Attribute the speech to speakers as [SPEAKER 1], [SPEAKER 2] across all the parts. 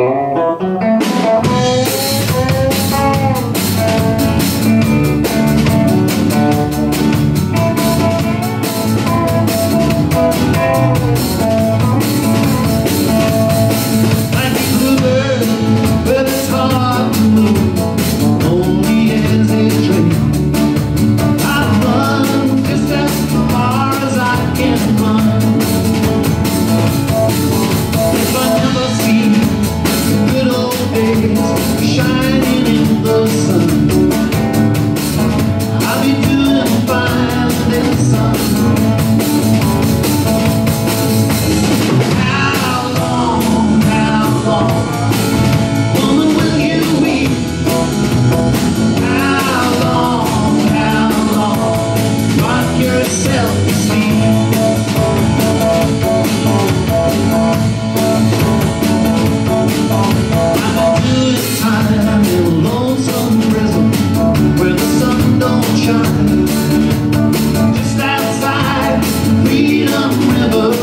[SPEAKER 1] Oh. Shining in the sun.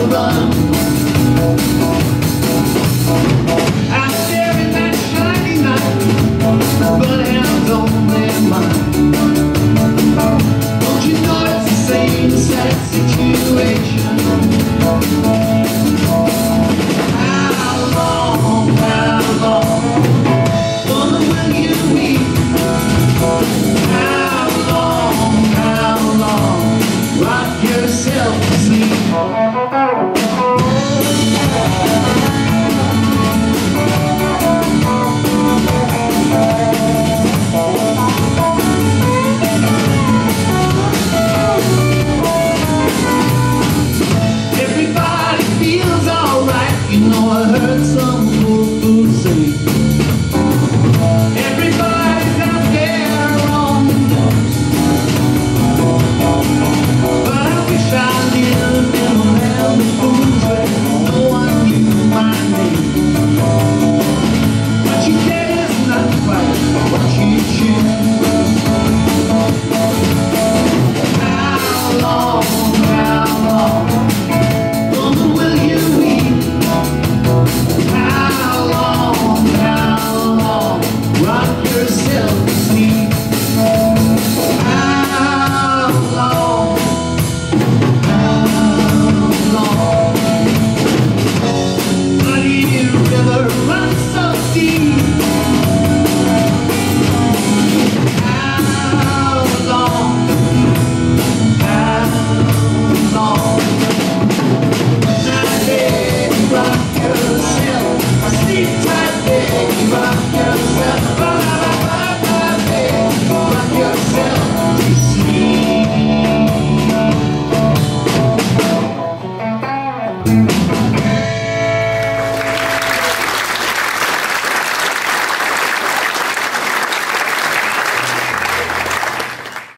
[SPEAKER 1] run.